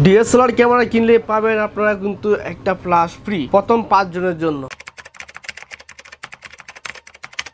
DSLR camera কিনলে পাবেন আপনারা কিন্তু একটা প্লাস ফ্রি প্রথম পাঁচ জনের জন্য।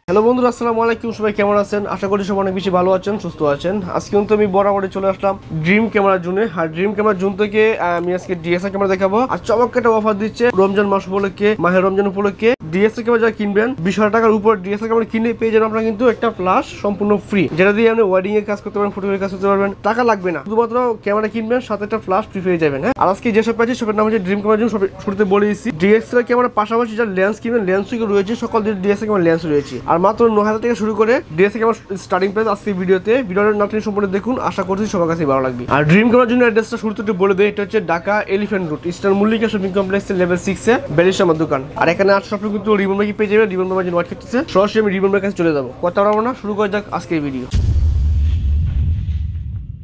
হ্যালো বন্ধুরা, আসসালামু আলাইকুম, সবাই কেমন আছেন? আশা করি সবাই অনেক বেশি ভালো আছেন, সুস্থ আছেন। আজকে কিন্তু আমি বরাবরে চলে আসলাম ড্রিম ক্যামেরা জুনে আর ড্রিম ক্যামেরা জুন থেকে আমি আজকে ডিএসএল ক্যামেরা দেখাবো। আর চমক একটা অফার দিচ্ছে রমজান মাস উপলক্ষে, মাহের রমজান উপলক্ষে। ডিএসএল ক্যামেরা যারা কিনবেন, বিশ হাজার টাকার উপর ডিএসএল ক্যামেরা কিনলে পেয়ে যাবেন আপনারা কিন্তু একটা প্লাস সম্পূর্ণ ফ্রি যেটা দিয়ে আপনি ওয়েডিং এর কাজ করতে পারবেন ফটোগ্রাফির কাজ করতে পারবেন, টাকা লাগবে না। শুধুমাত্র ক্যামেরা কিনবেন, সাথে একটা ফ্লাশ ফ্রি পেয়ে যাবেন হ্যাঁ? আর আজকে যেসব পাচ্ছি সবের নাম হচ্ছে ড্রিম ক্যামেরা জুন সবে শুরুতে বলে দিচ্ছি। ডিএসএল ক্যামেরার পাশাপাশি যারা লেন্স কিনবেন লেন্সও রয়েছে, সকল ডিএসএল ক্যামেরা লেন্স রয়েছে। আর মাত্র ন হাজার থেকে শুরু করে ডিএসএল ক্যামেরা স্টার্টিং প্রাইস আজকে ভিডিওতে। ভিডিওর নাটনি সম্পূর্ণ দেখুন, আশা করছি সবার কাছে ভালো লাগবে। আর ড্রিম ক্যামেরার জন্য অ্যাড্রেসটা শুরুতে একটু বলে দেয় এটা হচ্ছে Dhaka elephant route eastern Mallika shopping কমপ্লেক্সের লেভেল সিক্সে বেলিশ আমার দোকান। আর এখানে আট সব কিন্তু রিবন বাইকি পেয়ে যাবে? রিবন ভাই বাইক ওয়াট করতেছে। সরাসরি আমি রিবন ভাইয়ের কাছে চলে যাব। কথা বলব না, শুরু করে যাক আজকের ভিডিও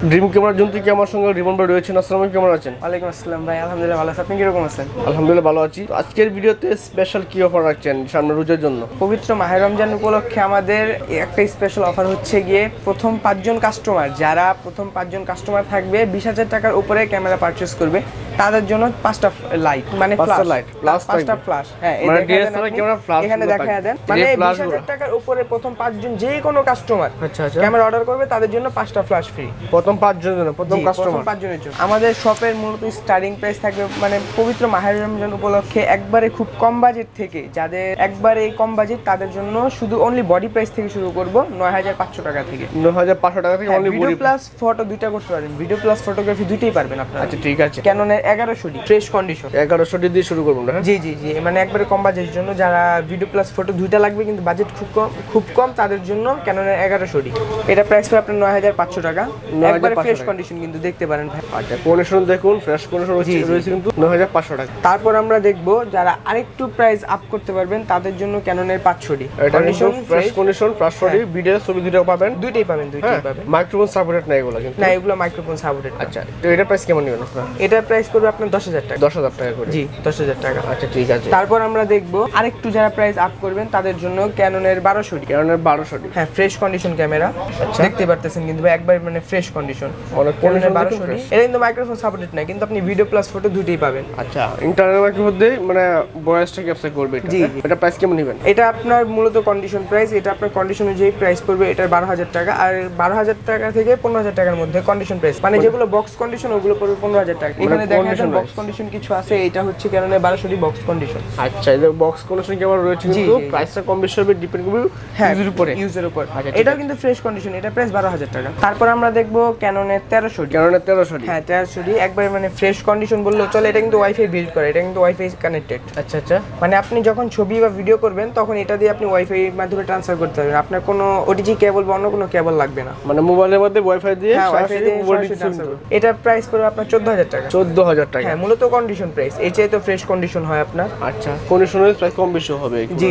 ড্রিম ক্যামেরার জন্য থেকে আমার সঙ্গে? রিবন ভাই রয়েছেন। আসসালাম আলাইকুম, কেমন আছেন? ওয়ালাইকুম আসসালাম ভাই আলহামদুলিল্লাহ ভালো আছি। আপনি কীরকম আছেন? আলহামদুলিল্লাহ ভালো আছি। তো আজকের ভিডিওতে স্পেশাল কি অফার রাখছেন সামনে রোজার জন্য? পবিত্র মাহের রমজান উপলক্ষে আমাদের একটা স্পেশাল অফার হচ্ছে গিয়ে প্রথম পাঁচজন কাস্টমার যারা প্রথম পাঁচজন কাস্টমার থাকবে বিশ হাজার টাকার উপরে ক্যামেরা পারচেস করবে তাদের জন্য পাঁচটা লাইট মানে পাঁচটা light, flash পাঁচটা। ফ্লাশ হ্যাঁ মানে দেন ক্যামেরা flash এখানে দেখায় দেন। মানে যে বিশ flash হাজারগুলো। টাকার উপরে প্রথম পাঁচজন যে কোনো কাস্টমার আচ্ছা আচ্ছা। ক্যামেরা অর্ডার করবে তাদের জন্য পাঁচটা ফ্লাশ ফ্রি প্রথম পাঁচ জনের জন্য প্রথম কাস্টমার পাঁচজনের জন্য। আমাদের শপের মূলত স্টার্টিং প্রাইস থাকবে মানে পবিত্র মাহের রমজান উপলক্ষে একবারে খুব কম বাজেট থেকে যাদের একবারে কম বাজেট তাদের জন্য শুধু অনলি বডি প্রাইস থেকে শুরু করব নয় হাজার পাঁচশো টাকা থেকে। ন হাজার পাঁচশো টাকা থেকে অনলি ভিডিও প্লাস ফটো দুইটা করতে পারবেন। ভিডিও প্লাস ফটোগ্রাফি দুইটাই পারবেন আপনারা। আচ্ছা ঠিক আছে। ক্যাননের এগারোশো ডি ফ্রেশ কন্ডিশন এগারোশো দিয়ে শুরু করব না হ্যাঁ? জি জি জি মানে একবারে কম বাজেটের জন্য যারা ভিডিও প্লাস ফটো দুইটা লাগবে কিন্তু বাজেট খুব কম খুব কম তাদের জন্য ক্যাননের এগারোশো ডি এটা প্রাইস পড়ে আপনার নয় হাজার পাঁচশো টাকা। 9,500 একবারে ফ্রেশ কন্ডিশন কিন্তু দেখতে পারেন ভাই। আচ্ছা কন্ডিশন দেখুন ফ্রেশ কন্ডিশন জি, জি। রয়েছে কিন্তু ন হাজার পাঁচশো টাকা। তারপর আমরা দেখব যারা আরেকটু প্রাইস আপ করতে পারবেন তাদের জন্য ক্যাননের পাঁচশো D condition fresh condition fresh sorry video ছবি দুটো পাবেন। দুইটাই পাবেন দুইটাই পাবেন। মাইক্রোফোন সাপোর্টেড না এগুলো কিন্তু। না এগুলো মাইক্রোফোন সাপোর্টেড আচ্ছা তো এটা প্রাইস কেমন নেবেন আপনারা? এটার প্রাইস পড়বে আপনার দশ হাজার টাকা। দশ হাজার টাকা করে। জি টাকা। আচ্ছা ঠিক আছে। তারপর আমরা দেখব আরেকটু যারা প্রাইস আপ করবেন তাদের জন্য ক্যাননের বারোশো ডি কারণ বারোশো ডি হ্যাঁ ফ্রেশ কন্ডিশন ক্যামেরা। দেখতে পারতেছেন কিন্তু একবার মানে ফ্রেশ কন্ডিশন দেখুন fresh। এটা কিন্তু মাইক্রোফোন সাপোর্টেড না কিন্তু আপনি ভিডিও প্লাস ফটো দুইটাই পাবেন। আচ্ছা ইন্টারনেট মাইক্রোফোন দিয়ে মানে বয়সটা ক্যাপচার করবে জি, হ্যাঁ? এটা প্রাইস কেমন নেবেন? এটা আপনার মূলত কন্ডিশন প্রাইস এটা আপনার কন্ডিশন অনুযায়ী প্রাইস পড়বে এটার বারো হাজার টাকা আর বারো হাজার টাকা থেকে পনেরো হাজার টাকার মধ্যে কন্ডিশন প্রাইস মানে যেগুলো বক্স কন্ডিশন ওগুলো পড়বে পনেরো হাজার টাকা। এখানে দেখা condition বক্স কন্ডিশন কিছু আছে এটা হচ্ছে কারণে বারোশোটি বক্স কন্ডিশন আচ্ছা এদের বক্স কন্ডিশন কেমন রয়েছে কিন্তু। প্রাইসটা কম বেশি হবে ডিপেন্ড করবে হ্যাঁ ইউজের উপরে। ইউজের উপর। আচ্ছা, এটাও কিন্তু ফ্রেশ কন্ডিশন এটা প্রাইস বারো হাজার টাকা। তারপর আমরা দেখব ক্যাননের তেরোশো কারণ তেরোশো ডি হ্যাঁ তেরোশো একবার মানে ফ্রেশ কন্ডিশন বললেও চলে এটা কিন্তু ওয়াইফাই বিল্ড করে এটা কিন্তু ওয়াইফাই কানেক্টেড আচ্ছা আচ্ছা। মানে আপনি যখন ছবি বা ভিডিও করবেন তখন এটা দিয়ে আপনি ওয়াইফাই মাধ্যমে ট্রান্সফার করতে পারবেন। আপনার কোনো ওটিজি কেবল বা অন্য কোনো কেবল লাগবে না। মানে মোবাইলের মধ্যে ওয়াইফাই দিয়ে হ্যাঁ ওয়াইফাই দিয়ে করবে। এটা প্রাইস পড়বে আপনার চোদ্দ হাজার টাকা। চোদ্দ হাজার টাকা। হ্যাঁ মূলত কন্ডিশন প্রাইস এর চাইতে ফ্রেশ কন্ডিশন হয় আপনার। আচ্ছা কন্ডিশনের প্রাইস কম বেশি হবে জি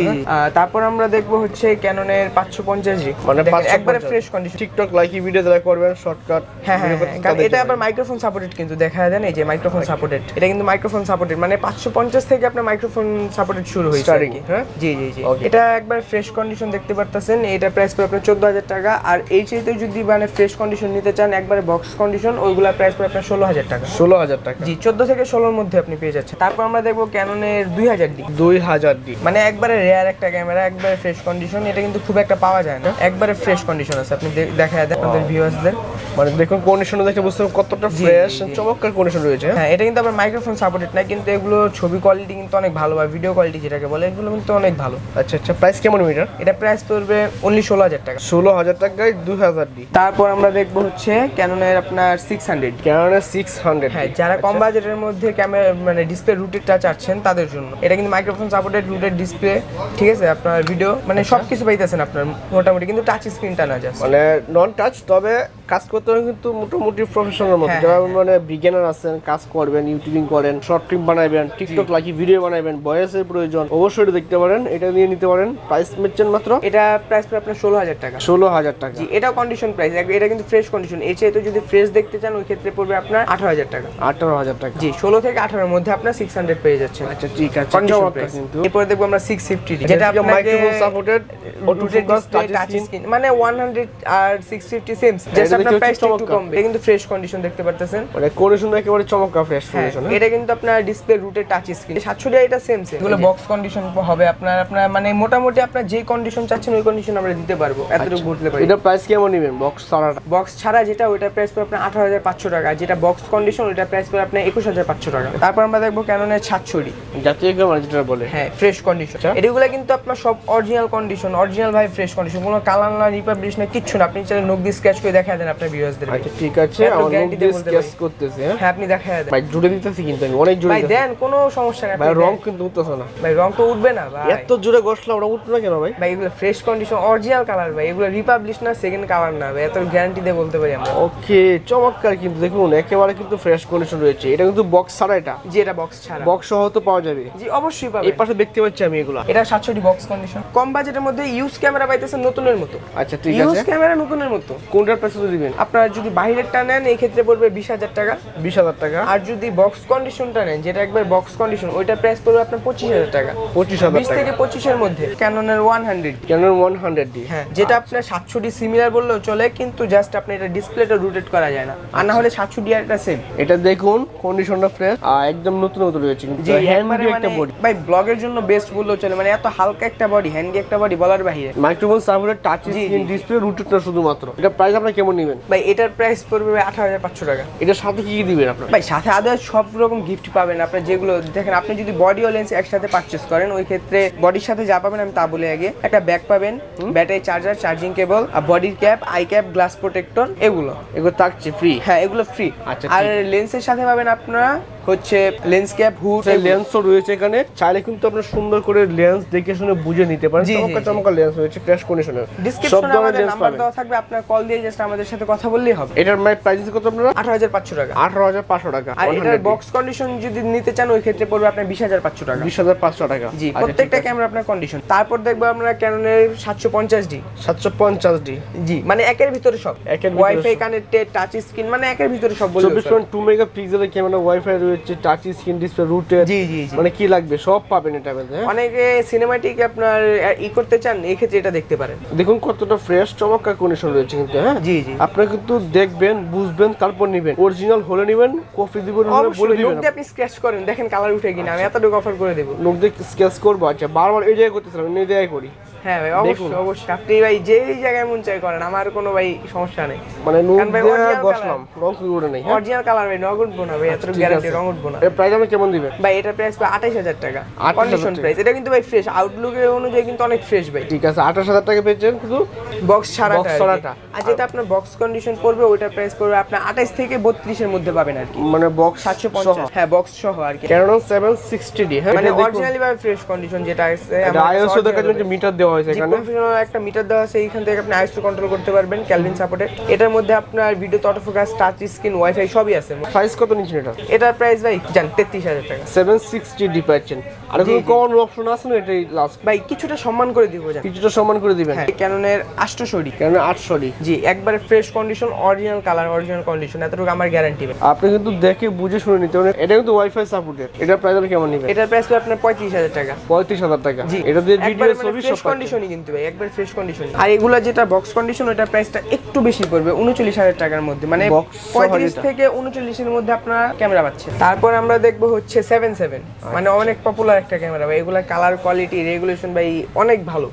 তারপর আমরা দেখব হচ্ছে ক্যাননের পাঁচশো পঞ্চাশ জি মানে দেখেন, 550 একবারে fresh condition TikTok Likee video যারা করবেন শর্টকাট হ্যাঁ হ্যাঁ হ্যাঁ, কারণ এটা আবার মাইক্রোফোন সাপোর্টেড কিন্তু দেখা দেন এই যে মাইক্রোফোন সাপোর্টেড এটা কিন্তু মাইক্রোফোন সাপোর্টেড মানে পাঁচশো পঞ্চাশ থেকে আপনার মাইক্রোফোন সাপোর্টেড শুরু হয়েছে আর কি। হ্যাঁ? জি জি জি। এটা একবার ফ্রেশ কন্ডিশন দেখতে পারতেছেন এটা প্রাইস পড়ে আপনার চোদ্দ হাজার টাকা আর এই চাইতে যদি মানে ফ্রেশ কন্ডিশন নিতে চান একবারে বক্স কন্ডিশন ওইগুলা প্রাইস পড়ে আপনার ষোলো হাজার টাকা। ষোলো হাজার টাকা। জি চোদ্দ থেকে ষোলোর মধ্যে আপনি পেয়ে যাচ্ছেন। তারপর আমরা দেখব ক্যাননের দুই হাজার ডি দুই হাজার ডি মানে একবারে রেয়ার একটা ক্যামেরা একবারে ফ্রেশ কন্ডিশন এটা কিন্তু খুব একটা পাওয়া যায় না। একবারে ফ্রেশ কন্ডিশন আছে আপনি দেখা দেন আপনাদের ভিউয়ার্সদের মানে দেখুন কন্ডিশন দেখে বুঝতে কতটা ফ্রেশ। চমৎকার কন্ডিশন রয়েছে। হ্যাঁ? এটা কিন্তু আবার মাইক্রোফোন সাপোর্টেড না কিন্তু এগুলো ছবি কোয়ালিটি কিন্তু অনেক ভালো বা ভিডিও কোয়ালিটি যেটাকে বলে এগুলো কিন্তু অনেক ভালো। আচ্ছা আচ্ছা প্রাইস কেমন মিটার এটা প্রাইস পড়বে অনলি ষোলো হাজার টাকা। ষোলো হাজার টাকায় দুই হাজার ডি। তারপর আমরা দেখব হচ্ছে ক্যাননের আপনার সিক্স হান্ড্রেড ক্যানোনের সিক্স হান্ড্রেড হ্যাঁ যারা কম বাজেটের মধ্যে ক্যামেরা মানে ডিসপ্লে রুটেডটা চাচ্ছেন তাদের জন্য। এটা কিন্তু মাইক্রোফোন সাপোর্টেড রুটেড ডিসপ্লে ঠিক আছে? আপনার ভিডিও মানে সব কিছু পাইতেছেন আপনার মোটামুটি কিন্তু টাচ স্ক্রিনটা না জাস্ট মানে নন টাচ তবে কাজ করতে হবে কিন্তু মোটামুটি প্রফেশনাল মতো। হ্যাঁ, যারা হ্যাঁ, মানে বিগিনার আছেন কাজ করবেন ইউটিউবিং করেন শর্ট ফিল্ম বানাবেন টিকটক লাকি ভিডিও বানাবেন বয়সের প্রয়োজন অবশ্যই দেখতে পারেন এটা নিয়ে নিতে পারেন। প্রাইস মেচ্ছেন মাত্র? এটা প্রাইস পড়ে আপনার ষোলো হাজার টাকা। ষোলো হাজার টাকা। জি এটা কন্ডিশন প্রাইস এটা কিন্তু ফ্রেশ কন্ডিশন এর চাইতে যদি ফ্রেশ দেখতে চান ওই ক্ষেত্রে পড়বে আপনার আঠারো হাজার টাকা। আঠারো হাজার টাকা। জি ষোলো থেকে আঠারোর মধ্যে আপনার সিক্স হান্ড্রেড পেয়ে যাচ্ছেন। আচ্ছা ঠিক আছে কন্ডিশন প্রাইস কিন্তু। এরপরে দেখব আমরা সিক্স ফিফটি যেটা আপনাকে মাইক্রোফোন সাপোর্টেড মানে 100 আর 650 সেম জাস্ট জাস্ট এটা আপনার প্রাইসটা একটু চমৎকার। এটা কিন্তু ফ্রেশ কন্ডিশন দেখতে পারতেছেন। মানে একেবারে ফ্রেশ হ্যাঁ, কন্ডিশন এটা কিন্তু আপনার ডিসপ্লে রুটে টাচ স্ক্রিন সাতশো এটা সেম সেম এগুলো বক্স কন্ডিশন হবে আপনার আপনার মানে মোটামুটি আপনার যে কন্ডিশন চাচ্ছেন ওই কন্ডিশন আমরা দিতে পারব। এতটুকু বলতে পারি। এটা প্রাইস কেমন নেবেন বক্স ছাড়া যেটা ওইটার প্রাইস পড়ে আপনার আঠারো হাজার পাঁচশো টাকা। যেটা বক্স কন্ডিশন ওইটার প্রাইস পড়ে আপনার একুশ হাজার পাঁচশো টাকা। তারপর আমরা দেখব ক্যাননের সাতশোটি জাতীয় ক্যামেরা যেটা বলে। হ্যাঁ ফ্রেশ কন্ডিশন এগুলো কিন্তু আপনার সব অরিজিনাল কন্ডিশন অরিজিনাল ভাই ফ্রেশ কন্ডিশন কোনো কালার না রিপাবলিশ না কিচ্ছু না। আপনি চাইলে নোক দিয়ে স্ক্র্যাচ করে দেখা দেন আপনার ভিউয়ার্সদের আচ্ছা ঠিক আছে বলতে স্কেচ পারি। করতেছে হ্যাঁ? হ্যাঁ আপনি দেখা দেন। ভাই জুড়ে দিতেছি কিন্তু আমি অনেক জুড়ে ভাই দেন কোনো সমস্যা নেই। ভাই রং কিন্তু উঠতেছে না। ভাই রং তো উঠবে না ভাই। এত জোরে ঘষলাম ওটা উঠতো না কেন ভাই? ভাই এগুলো ফ্রেশ কন্ডিশন অরিজিনাল কালার ভাই। এগুলো রিপাবলিশ না সেকেন্ড কালার না ভাই। এত গ্যারান্টি দিয়ে বলতে পারি আমরা। ওকে চমৎকার কিন্তু দেখুন একেবারে কিন্তু ফ্রেশ কন্ডিশন রয়েছে। এটা কিন্তু বক্স ছাড়া এটা। জি এটা বক্স ছাড়া। বক্স সহ তো পাওয়া যাবে। জি অবশ্যই এই পাশে দেখতে পাচ্ছি আমি এগুলা। এটা সাতশোটি বক্স কন্ডিশন কম বাজেটের মধ্যে ইউজ ক্যামেরা পাইতেছেন নতুনের মতো। আচ্ছা ঠিক ইউজ ক্যামেরা নতুনের মতো। কোনটার প্রাইস দিবেন আপনার যদি বাইরেরটা নেন এই ক্ষেত্রে পড়বে বিশ হাজার টাকা। বিশ হাজার টাকা। আর যদি বক্স কন্ডিশনটা নেন যেটা একবার বক্স কন্ডিশন ওইটা প্রাইস পড়বে আপনার পঁচিশ হাজার টাকা। পঁচিশ হাজার বিশ টাকা। থেকে পঁচিশের মধ্যে ক্যাননের one hundred Canon one hundred D হ্যাঁ যেটা আপনার সাতশোটি সিমিলার বললেও চলে কিন্তু জাস্ট আপনি এটা ডিসপ্লেটা রোটেট করা যায় না। আর না হলে সাতশোটি আর একটা সেম এটা দেখুন কন্ডিশনটা ফ্রেশ আর একদম নতুন নতুন রয়েছে কিন্তু হ্যান্ডি একটা মানে বডি ভাই ব্লগের জন্য বেস্ট বললেও চলে মানে এত হালকা একটা বডি হ্যান্ডি একটা বডি বলার বাহিরে মাইক্রোফোন সার্ভারের টাচ স্ক্রিন ডিসপ্লে রুটেটটা শুধুমাত্র। এটা প্রাইস আপনারা কেমন নেবেন। ভাই এটার প্রাইস পড়বে আঠারো হাজার পাঁচশো টাকা। এটার সাথে কি কি দিবেন আপনারা? ভাই সাথে আদার সব রকম গিফট পাবেন আপনার যেগুলো দেখেন আপনি যদি বডি ও লেন্স একসাথে পারচেস করেন ওই ক্ষেত্রে বডির সাথে যা পাবেন আমি তা বলে আগে। একটা ব্যাগ পাবেন ব্যাটারি চার্জার চার্জিং কেবল আর বডির cap eye cap glass protector এগুলো। এগুলো থাকছে ফ্রি হ্যাঁ এগুলো ফ্রি আচ্ছা, আর লেন্সের সাথে পাবেন আপনারা হচ্ছে লেন্স ক্যাপ হুড লেন্সও রয়েছে এখানে। চাইলে কিন্তু আপনার সুন্দর করে লেন্স দেখে শুনে বুঝে নিতে পারেন। জি। চমৎকার লেন্স রয়েছে ফ্রেশ কন্ডিশনের সব ডিসক্রিপশনে ধরনের লেন্স নাম্বার পাবেন। দেওয়া থাকবে আপনার কল দিয়ে জাস্ট আমাদের সাথে কথা বললেই হবে। এটার মাই প্রাইস কত আপনারা? আঠারো হাজার পাঁচশো টাকা। আঠারো হাজার পাঁচশো টাকা আর এটার বক্স কন্ডিশন যদি নিতে চান ওই ক্ষেত্রে পড়বে আপনার বিশ হাজার পাঁচশো টাকা। বিশ হাজার পাঁচশো টাকা। জি আচ্ছা, প্রত্যেকটা ক্যামেরা আপনার কন্ডিশন তারপর দেখব আমরা ক্যাননের সাতশো পঞ্চাশ ডি সাতশো পঞ্চাশ ডি জি মানে একের ভিতরে সব। একের ওয়াইফাই। কানেক্টেড টাচ স্ক্রিন মানে একের ভিতরে সব বলতে চব্বিশ পয়েন্ট টু মেগা পিক্সেলের ক্যামেরা ওয়াইফাই রয়েছে। টাচ স্ক্রিন ডিসপ্লে রুটে জি জি জি। মানে কি লাগবে? সব পাবেন এটা হ্যাঁ? অনেকে সিনেমাটিক আপনার ই করতে চান এই ক্ষেত্রে এটা দেখতে পারেন। দেখুন কতটা ফ্রেশ চমৎকার কন্ডিশন রয়েছে কিন্তু হ্যাঁ? জি জি। আপনারা কিন্তু দেখবেন বুঝবেন তারপর নেবেন। অরিজিনাল হলে নেবেন কফি দিবেন হলে বলে দিবেন আপনি। স্ক্র্যাচ করেন দেখেন কালার উঠে কিনা আমি এতটুকু অফার করে দেবো। লোক দিয়ে স্কেচ করব আচ্ছা বারবার এই জায়গায় করতেছিলাম এই জায়গায় করি। হ্যাঁ ভাই অবশ্যই অবশ্যই। আপনি ভাই যেই জায়গায় মন চাই করেন আমার কোনো ভাই সমস্যা নেই। মানে নুন দিয়ে বসলাম রং কি উঠে নেই হ্যাঁ? অরিজিনাল কালার ভাই নগ উঠবো না ভাই এতটুকু গ্যারান্টি রং উঠবো না এর প্রাইস আমি কেমন ভাই ভাই টাকা। কন্ডিশন প্রাইস এটা কিন্তু ভাই ফ্রেশ আউটলুকের অনুযায়ী কিন্তু অনেক ফ্রেশ ভাই। ঠিক আছে আঠাশ হাজার টাকা পেয়েছেন কিন্তু বক্স Box আর ছাড়াটা। আর যেটা আপনার বক্স কন্ডিশন পড়বে প্রাইস পড়বে আপনার আঠাইশ থেকে বত্রিশের মধ্যে পাবেন আর কি। মানে বক্স সাতশো পঞ্চাশ। হ্যাঁ বক্স সহ আর কি। হ্যাঁ মানে এটা। অরিজিনালি ভাবে ফ্রেশ কন্ডিশন যেটা আছে এটা মিটার দেওয়া হয়েছে এখানে। একটা মিটার দেওয়া আছে এইখান থেকে আপনি আইএসও কন্ট্রোল করতে পারবেন ক্যালভিন সাপোর্টেড এটার মধ্যে আপনার video auto focus touch screen wifi সবই আছে। প্রাইস কত নিচ্ছেন এটা? এটার প্রাইস ভাই জান তেত্রিশ হাজার টাকা। সেভেন সিক্সটি ডি পাচ্ছেন আর কোনো। কোন অপশন আছে না এটাই লাস্ট ভাই কিছুটা সম্মান করে দিব জান। কিছুটা সম্মান করে দিবেন? ক্যাননের আষ্টশোরি কেন আটশো ডি জি একবারে fresh condition original colour original condition এতটুকু আমার গ্যারান্টি আপনি কিন্তু দেখে বুঝে শুনে নিতে পারেন। এটা কিন্তু ওয়াইফাই সাপোর্টেড এটার প্রাইস কেমন নেবেন এটার প্রাইস আপনার পঁয়ত্রিশ হাজার টাকা। পঁয়ত্রিশ হাজার টাকা। জি এটা দিয়ে ভিডিও ছবি সব। কন্ডিশনই কিন্তু ভাই একবার ফ্রেশ কন্ডিশন আর এগুলা যেটা বক্স কন্ডিশন ওটার প্রাইসটা একটু বেশি পড়বে উনচল্লিশ হাজার টাকার মধ্যে। মানে পঁয়ত্রিশ থেকে উনচল্লিশের মধ্যে আপনার ক্যামেরা পাচ্ছেন। তারপর আমরা দেখব হচ্ছে সেভেন সেভেন মানে আচ্ছা। অনেক পপুলার একটা ক্যামেরা ভাই। এগুলা কালার কোয়ালিটি রেগুলেশন ভাই অনেক ভালো।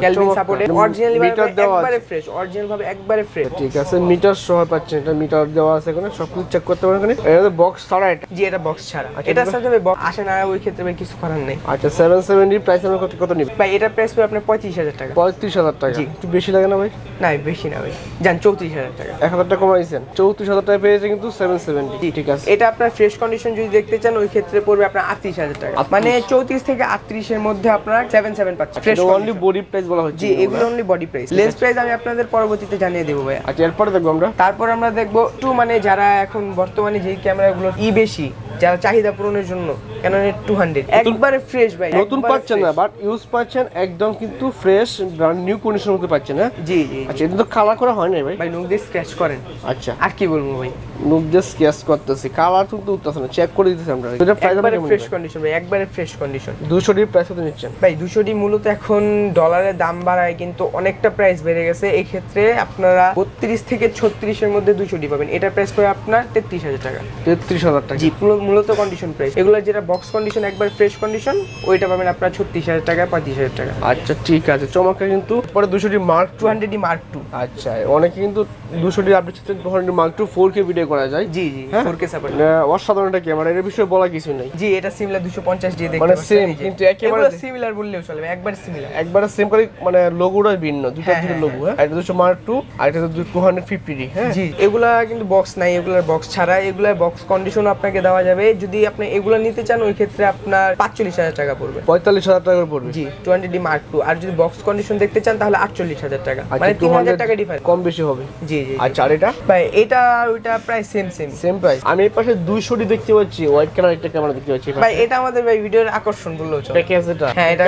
ক্যালভিন সাপোর্টেড অরিজিনালি মিটার দেওয়া একবারে ফ্রেশ অরিজিনাল ভাবে একবারে ফ্রেশ ঠিক আছে মিটার সহ পাচ্ছেন। এটা মিটার দেওয়া আছে এখানে সব কিছু চেক করতে পারেন এখানে। এটা বক্স ছাড়া এটা। জি এটা বক্স ছাড়া। এটা- সাথে ভাই box আসে না ওই ক্ষেত্রে ভাই কিছু করার নেই। আচ্ছা সেভেন সেভেন্টি প্রাইস আমরা কত কত নিবেন ভাই এটার প্রাইস আপনার পঁয়ত্রিশ হাজার টাকা। পঁয়ত্রিশ হাজার টাকা। একটু বেশি লাগে না ভাই? না বেশি না ভাই। যান চৌত্রিশ হাজার টাকা। এক হাজার টাকা কমাইছেন? চৌত্রিশ হাজার টাকা পেয়েছে কিন্তু সেভেন সেভেন্টি ঠিক আছে। এটা আপনার ফ্রেশ কন্ডিশন যদি দেখতে চান ওই ক্ষেত্রে পড়বে আপনার আটত্রিশ হাজার টাকা। মানে চৌত্রিশ থেকে আটত্রিশের মধ্যে আপনার সেভেন সেভেন পাচ্ছেন ফ্রেশ অনলি বডি প্রাইস বলা হচ্ছে জি এগুলো only body price lens price আমি আপনাদের পরবর্তীতে জানিয়ে দেবো ভাইয়া। আচ্ছা এরপরে দেখব আমরা। তারপর আমরা দেখব একটু মানে যারা এখন বর্তমানে যেই ক্যামেরাগুলো ই বেশি যারা চাহিদা পূরণের জন্য ক্যাননের টু হান্ড্রেড একবারে ফ্রেশ ভাই নতুন পাচ্ছেন না বাট ইউজ পাচ্ছেন একদম কিন্তু ফ্রেশ নিউ মধ্যে পাচ্ছেন হ্যাঁ? জি জি আচ্ছা এটা তো কালার করা হয় না ভাই? ভাই নুক দিয়ে স্ক্র্যাচ করেন। আচ্ছা। আর কি বলব ভাই? নুক দিয়ে স্কেচ করতেছি কালার কিন্তু উঠতেছে না চেক করে দিতেছি আমরা। এটা প্রাইস একবারে ফ্রেশ কন্ডিশন ভাই? একবারে ফ্রেশ কন্ডিশন দুশো ডির প্রাইস কত নিচ্ছেন। ভাই দুশো ডি মূলত এখন ডলারের দাম বাড়ায় কিন্তু অনেকটা প্রাইস বেড়ে গেছে। এই ক্ষেত্রে আপনারা বত্রিশ থেকে ছত্রিশের মধ্যে দুশো ডি পাবেন। এটা প্রাইস করে আপনার তেত্রিশ হাজার টাকা। তেত্রিশ হাজার টাকা। জি মূল- মূলত কন্ডিশন প্রাইস এগুলো যেটা বক্স কন্ডিশন একবার ফ্রেশ কন্ডিশন ওইটা পাবেন আপনার ছত্রিশ হাজার টাকা পঁয়ত্রিশ হাজার টাকা। আচ্ছা ঠিক আছে চমৎকার কিন্তু পরে দুশো D mark two hundred D mark two আচ্ছা অনেকে কিন্তু দুশো D update hundred mark two four K video করা যায়। জি জি হ্যাঁ? ফোর কে সাপোর্ট অসাধারণ একটা ক্যামেরা এর বিষয়ে বলা কিছু নেই। জি এটা সিমিলার দুশো পঞ্চাশ ডি দেখতে মানে যে। কিন্তু একেবারে সিমিলার বললেও চলবে একবার সিমিলার একবারে সেম করে মানে লোগোটা ভিন্ন দুটো হ্যাঁ, দুটো হ্যাঁ, লোগো হ্যাঁ। এটা দুশো মার্ক টু আর এটা টু হান্ড্রেড ফিফটি ডি হ্যাঁ? জি। এগুলা কিন্তু বক্স নাই এগুলার বক্স ছাড়া এগুলার বক্স কন্ডিশন আপনাকে দেওয়া যাবে। যদি আপনি এগুলা নিতে চান ওই ক্ষেত্রে আপনার পাঁচচল্লিশ হাজার টাকা পড়বে। পঁয়তাল্লিশ হাজার টাকা পড়বে। জি টোয়েন্টি ডি মার্ক টু আর যদি বক্স কন্ডিশন দেখতে চান তাহলে আটচল্লিশ হাজার টাকা। মানে তিন হাজার টাকা ডিফারেন্স কম বেশি হবে। জি আচ্ছা আর এটা? ভাই এটা ওইটা প্রায় সেম সেম সেম প্রাইস আমি এই পাশে দুইশো ডি দেখতে পাচ্ছি হোয়াইট কালার একটা ক্যামেরা দেখতে পাচ্ছি ভাই এটা আমাদের ভাই ভিডিওর আকর্ষণ বললেও চলে প্যাকেজ এটা? হ্যাঁ এটা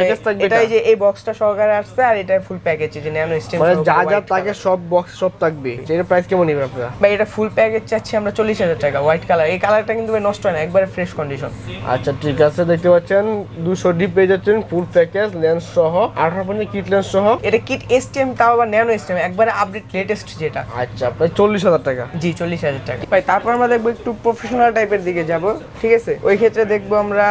এটা? যে এই বক্সটা সহকারে আসছে আর এটা ফুল প্যাকেজ যে ন্যানো স্টেম মানে যা যা তাকে সব বক্স সব থাকবে। এর প্রাইস কেমন নেবেন আপনারা? ভাই এটা ফুল প্যাকেজ চাচ্ছি আমরা চল্লিশ হাজার টাকা হোয়াইট কালার এই কালারটা কিন্তু ভাই নষ্ট হয় না একবারে ফ্রেশ কন্ডিশন আচ্ছা ঠিক আছে দেখতে পাচ্ছেন দুশো ডি পেয়ে যাচ্ছেন ফুল প্যাকেজ লেন্স সহ আঠারো পর্যন্ত কিট লেন্স সহ। এটা কিট এসটিএম তাও আবার ন্যানো এসটিএম একবারে আপডেট লেটেস্ট যেটা। আচ্ছা প্রায় চল্লিশ হাজার টাকা? জি চল্লিশ হাজার টাকা। ভাই তারপর আমরা দেখব একটু প্রফেশনাল টাইপের দিকে যাব ঠিক আছে? ওই ক্ষেত্রে দেখব আমরা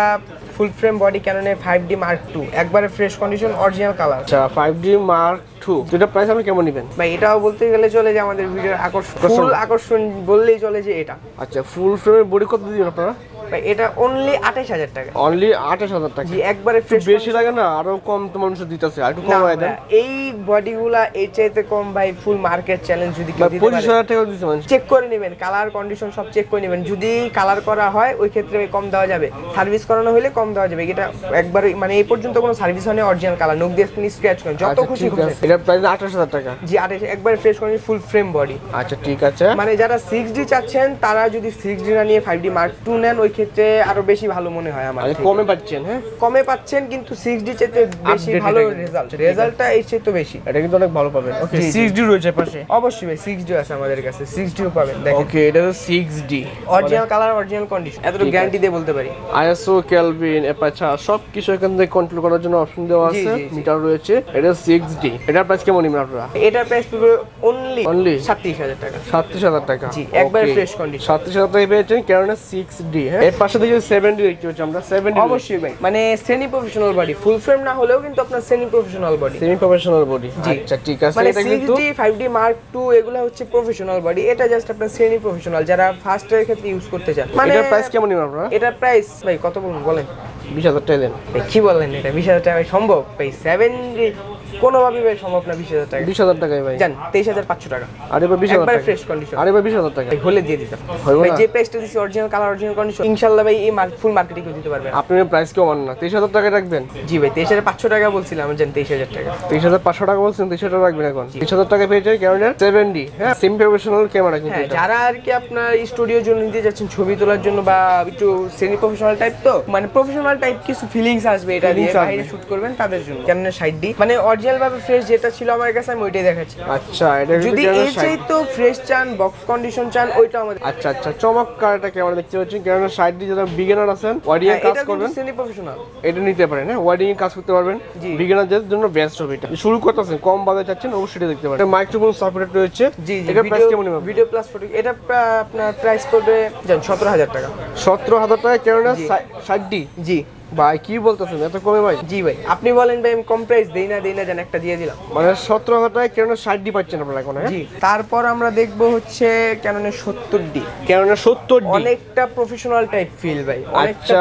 ফুল ফ্রেম বডি ক্যাননে ফাইভ ডি মার্ক টু একবারে ফ্রেশ কন্ডিশন অরিজিনাল কালার আচ্ছা ফাইভ ডি মার্ক টু এটা প্রাইস আপনি কেমন নেবেন? ভাই এটাও বলতে গেলে চলে যে আমাদের ভিডিওর আকর্ষণ। আকর্ষণ। ফুল আকর্ষণ বললেই চলে যে এটা। আচ্ছা ফুল ফ্রেমের বডি কত দিবেন আপনারা? ভাই এটা অনলি আঠাশ হাজার টাকা। অনলি আঠাশ হাজার টাকা। জি একবারে ফ্রেশ বেশি লাগে না? আরও কম তো মানুষ দিতেছে আর একটু কমায় দেন। এই বডিগুলা এর চাইতে কম ভাই ফুল মার্কেট চ্যালেঞ্জ যদি কেউ দিতে পারে। হাজার টাকা দিচ্ছে মানুষ। চেক করে নেবেন কালার কন্ডিশন সব চেক করে নেবেন। যদি কালার করা হয় ওই ক্ষেত্রে কম দেওয়া যাবে। সার্ভিস করানো হলে কম দেওয়া যাবে। এটা একবার মানে এই পর্যন্ত কোনো সার্ভিস হয়নি অরিজিনাল কালার নোক দিয়ে আপনি স্ক্র্যাচ করেন যত আচ্ছা খুশি খুশি। এটা প্রাইস আঠাশ হাজার টাকা। জি আঠাশ একবার ফ্রেশ করেন ফুল ফ্রেম বডি আচ্ছা ঠিক আছে। মানে যারা সিক্স ডি চাচ্ছেন তারা যদি সিক্স ডি না নিয়ে ফাইভ ডি মার্ক টু নেন ওই ক্ষেত্রে আরও বেশি ভালো মনে হয় আমার কমে পাচ্ছেন হ্যাঁ? কমে পাচ্ছেন কিন্তু সিক্স ডি চাইতে বেশি ভালো রেজাল্ট রেজাল্টটা এর চেয়ে তো বেশি। এটা কিন্তু অনেক ভালো পাবেন। ওকে জি, জি। সিক্স ডি রয়েছে পাশে। অবশ্যই ভাই সিক্স ডি আছে আমাদের কাছে। সিক্স ডিও পাবেন দেখেন। ওকে এটা হচ্ছে six D original colour original condition এতটুকু গ্যারান্টি দিয়ে বলতে পারি। আইএসও কেলভিন অ্যাপাচা সব কিছু এখান থেকে কন্ট্রোল করার জন্য অপশন দেওয়া আছে। মিটার রয়েছে। এটা সিক্স ডি এটার প্রাইস কেমন নেবেন আপনারা এটার প্রাইস পড়বে অনলি অনলি সাতত্রিশ হাজার টাকা। সাতত্রিশ হাজার টাকা। জি, একবার condition। সাতত্রিশ হাজার টাকা পেয়েছেন কারণ সিক্স ডি হ্যাঁ? এর পাশে দেখি সেভেন ডি দেখতে পাচ্ছি আমরা সেভেন ডি অবশ্যই ভাই। মানে semi professional body full frame না হলেও কিন্তু আপনার semi professional body semi professional body. আচ্ছা ঠিক আছে মানে এটা সিক্স কিন্তু D five D mark two এগুলো হচ্ছে প্রফেশনাল বডি এটা জাস্ট আপনার সেমি প্রফেশনাল যারা ফার্স্ট এর ক্ষেত্রে ইউজ করতে চান। মানে এটার প্রাইস কেমন নেবেন আপনারা? এটার প্রাইস ভাই কত বলুন বলেন। বিশ হাজার টাকা দেন। কি বললেন এটা? বিশ হাজার টাকা ভাই সম্ভব? ভাই সেভেন কোনোভাবেই ভাই সম্ভব না বিশ হাজার টাকা। বিশ হাজার টাকায় ভাই। জান তেইশ হাজার পাঁচশো টাকা। আর এবার বিশ হাজার ফ্রেশ কন্ডিশন আর এবার বিশ হাজার টাকা হলে দিয়ে দিতাম। ভাই যে প্রাইসটা দিছি অরিজিনাল কালার অরিজিনাল কন্ডিশন ইনশাল্লাহ ভাই এই ফুল মার্কেটে কেউ দিতে পারবে। না। আপনি প্রাইস কমান না। তেইশ হাজার টাকা রাখবেন? জি ভাই তেইশ হাজার পাঁচশো টাকা বলছিলাম জান তেইশ হাজার টাকা। তেইশ হাজার পাঁচশো টাকা বলছেন তেইশ হাজার টাকা রাখবেন এখন। তেইশ হাজার টাকা পেয়েছে কারণ সেভেন ডি হ্যাঁ সেমি প্রফেশনাল ক্যামেরা কিন্তু হ্যাঁ যারা আর কি আপনার স্টুডিওর জন্য নিতে যাচ্ছেন ছবি তোলার জন্য বা একটু সেমি প্রফেশনাল টাইপ তো মানে প্রফেশনাল টাইপ কিছু ফিলিংস আসবে এটা দিয়ে বাইরে শুট করবেন তাদের জন্য। কেমন সাইড ডি মানে অরিজিনাল ভাবে ফ্রেশ যেটা ছিল আমার কাছে আমি ওইটাই দেখাচ্ছি। আচ্ছা এটা যদি 60 চাই তো ফ্রেশ চান বক্স কন্ডিশন চান ওইটা আমাদের আচ্ছা আচ্ছা চমৎকার একটা ক্যামেরা দেখতে পাচ্ছি? কারণ সাইড দিয়ে যারা বিগিনার আছেন ওয়ার্ডিং হ্যাঁ, কাজ এটা করবেন। সেমি প্রফেশনাল এটা নিতে পারেন হ্যাঁ ওয়ার্ডিং কাজ করতে পারবেন। জি। বিগিনারদের জন্য বেস্ট হবে এটা। শুরু করতেছেন কম বাজেট চাচ্ছেন অবশ্যই এটা দেখতে পারেন। মাইক্রোফোন সাপোর্টেড রয়েছে। জি জি এটা প্রাইস কেমন নেবেন? ভিডিও প্লাস ফটো এটা আপনার প্রাইস পড়বে জান সতেরো হাজার টাকা। সতেরো হাজার টাকা ক্যামেরা জি। ষাট ডি জি। ভাই কি বলতেছেন? এত কমে ভাই? জি ভাই আপনি বলেন ভাই আমি কম প্রাইস দেই না দেই না জান একটা দিয়ে দিলাম। মানে সতেরো হাজার টাকা ক্যামেরা ষাট ডি পাচ্ছেন আপনারা এখন হ্যাঁ? জি তারপর আমরা দেখব হচ্ছে ক্যাননের সত্তর ডি ক্যামেরা সত্তর ডি অনেকটা প্রফেশনাল টাইপ ফিল ভাই আচ্ছা,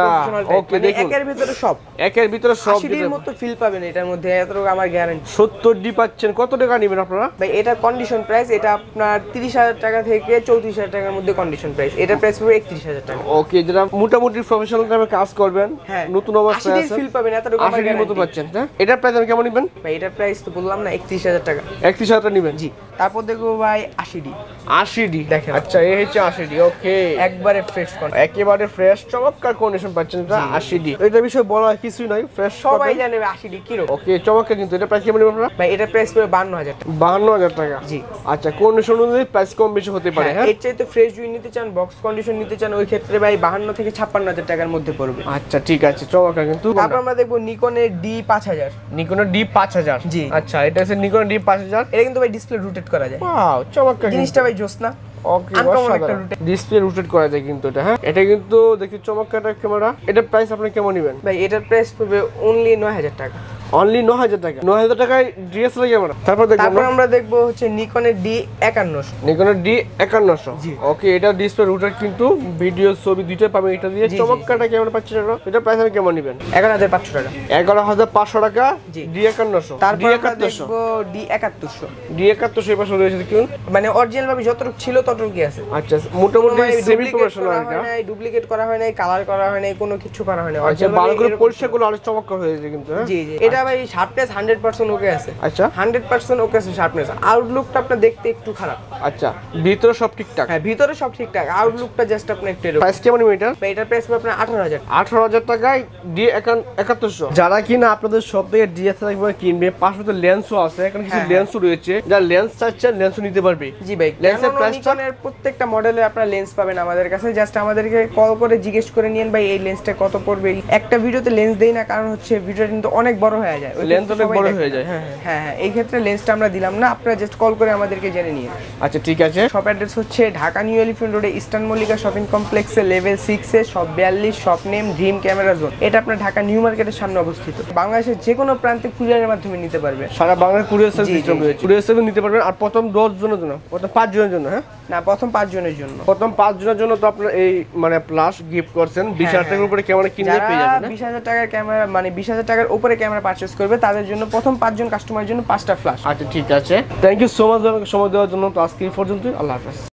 okay, মানে দেখুন। একের ভিতরে সব। একের ভিতরে সব আশিটির মতো ফিল পাবেন এটার মধ্যে এতটুকু আমার গ্যারান্টি সত্তর ডি পাচ্ছেন কত টাকা নেবেন আপনারা? ভাই এটা কন্ডিশন প্রাইস এটা আপনার তিরিশ হাজার টাকা থেকে চৌত্রিশ হাজার টাকার মধ্যে কন্ডিশন প্রাইস এটা প্রাইস পড়বে একত্রিশ হাজার টাকা। ওকে যারা মোটামুটি প্রফেশনাল টাইমে কাজ করবেন হ্যাঁ। নতুন অবস্থায় আছে। ফিল পাবেন আমার আশিটির মতো পাচ্ছেন হ্যাঁ এটার প্রাইস আমি কেমন নেবেন? ভাই এটার প্রাইস তো বললাম না একত্রিশ হাজার টাকা। একত্রিশ হাজার টাকা নেবেন? জি। তারপর দেখব ভাই আশি ডি আশি ডি দেখেন। আচ্ছা এই হচ্ছে আশি ডি ওকে। একবারে ফ্রেশ একেবারে ফ্রেশ চমৎকার কন্ডিশন পাচ্ছেন এটা আশি ডি এটা বিষয়ে বলা কিছুই নাই ফ্রেশ সবাই জানে আশি ডি কিরো ওকে চমৎকার কিন্তু এটা প্রাইস কেমন আপনারা? ভাই এটার প্রাইস পড়বে বান্ন হাজার টাকা। বাহান্ন হাজার টাকা। জি। আচ্ছা কন্ডিশন অনুযায়ী প্রাইস কম বেশি হতে পারে হ্যাঁ, হ্যাঁ? এর চাইতে ফ্রেশ জুই নিতে চান বক্স কন্ডিশন নিতে চান ওই ক্ষেত্রে ভাই বাহান্ন থেকে ছাপ্পান্ন হাজার টাকার মধ্যে পড়বে। আচ্ছা ঠিক আছে চমৎকার কিন্তু। তারপর আমরা দেখব নিকনের ডি পাঁচ হাজার। নিকনের ডি পাঁচ হাজার। জি। আচ্ছা এটা হচ্ছে নিকনের ডি পাঁচ হাজার। এটা কিন্তু ভাই ডিসপ্লে রোটেট করা যায়। ওয়াও চমৎকার জিনিসটা ভাই জোস না। ডিসপ্লে রোটেট করা যায় কিন্তু এটা হ্যাঁ? এটা কিন্তু দেখি চমৎকার ক্যামেরা এটা প্রাইস আপনি কেমন নিবেন? ভাই এটার প্রাইস পড়বে অনলি নয় হাজার টাকা। অনলি ন হাজার টাকা। ন হাজার টাকায় ডিএসএলআর ক্যামেরা তারপর দেখব তারপর আমরা দেখব হচ্ছে নিকনের ডি একান্নশো। নিকনের ডি একান্নশো। জি। ওকে এটা ডিসপ্লে রুটার কিন্তু ভিডিও ছবি দুইটাই পাবেন এটা দিয়ে। চমৎকারটা ক্যামেরা পাচ্ছেন এটা এটা প্রাইস আপনি কেমন নেবেন? এগারো হাজার পাঁচশো টাকা। এগারো হাজার পাঁচশো টাকা জি। ডি একান্নশো। তারপর ডি আমরা দেখব ডি একাত্তরশো। ডি একাত্তরশো এবার শুরু দেখুন। মানে অরিজিনাল ভাবে যতটুকু ছিল ততটুকু আছে। আচ্ছা মোটামুটি সেমি প্রফেশনাল এটা। ডুপ্লিকেট করা হয় নাই কালার করা হয় নাই কোনো কিছু করা হয় নাই আচ্ছা এরকম- পরিষ্কার করলে আরও চমৎকার হয়েছে কিন্তু হ্যাঁ? জি জি। এটা ভাই শার্পনেস হান্ড্রেড পার্সেন্ট ওকে আছে। আচ্ছা। হান্ড্রেড পার্সেন্ট ওকে আছে শার্পনেস আউটলুকটা আপনার দেখতে একটু খারাপ। আচ্ছা ভিতরে সব ঠিকঠাক? হ্যাঁ ভিতরে সব ঠিকঠাক। আউটলুকটা জাস্ট আপনার একটু প্রাইস কেমন এটা এটার প্রাইস হবে আপনার আঠারো হাজার। আঠারো হাজার টাকায় ডি একাত্তরশো। যারা কিনা আপনাদের সব থেকে ডিএসএলআর ক্যামেরা কিনবে পাশাপাশি লেন্সও আছে এখানে কিছু হ্যাঁ, লেন্সও রয়েছে। যারা লেন্স চাচ্ছে লেন্সও নিতে পারবে। জি ভাই Lens এর Canon ও price টা? Nikon এর প্রত্যেকটা মডেলে আপনার লেন্স পাবেন আমাদের কাছে। জাস্ট আমাদেরকে কল করে জিজ্ঞেস করে নিন ভাই এই লেন্সটা কত পড়বে? একটা ভিডিওতে লেন্স দেই না কারণ হচ্ছে ভিডিওটা কিন্তু অনেক বড় হয়ে যায়। ওই লেন্স অনেক বড় হয়ে যায় হ্যাঁ হ্যাঁ। হ্যাঁ হ্যাঁ এই ক্ষেত্রে লেন্সটা আমরা দিলাম না আপনারা জাস্ট কল করে আমাদেরকে জেনে নিন আচ্ছা ঠিক আছে। শপ অ্যাড্রেস হচ্ছে ঢাকা নিউ এলিফেন্ট রোডে ইস্টার্ন মল্লিকা শপিং কমপ্লেক্সে লেভেল সিক্সে শপ বিয়াল্লিশ shop name dream camera zone এটা আপনার ঢাকা নিউ মার্কেটের সামনে অবস্থিত। বাংলাদেশের যে কোনো প্রান্তে কুরিয়ারের মাধ্যমে নিতে পারবে। সারা বাংলার কুরিয়ার সার্ভিস সিস্টেম রয়েছে কুরিয়ার সার্ভিস নিতে পারবেন আর প্রথম দশ জনের জন্য প্রথম পাঁচ জনের জন্য হ্যাঁ? না প্রথম পাঁচ জনের জন্য। প্রথম পাঁচ জনের জন্য তো আপনার এই মানে প্লাস গিফট করছেন। বিশ হাজার টাকার উপরে ক্যামেরা কিনলে পেয়ে যাবেন হ্যাঁ? বিশ হাজার টাকার ক্যামেরা মানে বিশ হাজার টাকার উপরে ক্যামেরা পারচেস করবে তাদের জন্য প্রথম পাঁচজন কাস্টমারের জন্য পাঁচটা ফ্ল্যাশ আচ্ছা ঠিক আছে। থ্যাংক ইউ সো মাচ আমাকে সময় দেওয়ার জন্য। তো আজকে এই পর্যন্তই আল্লাহ হাফেজ।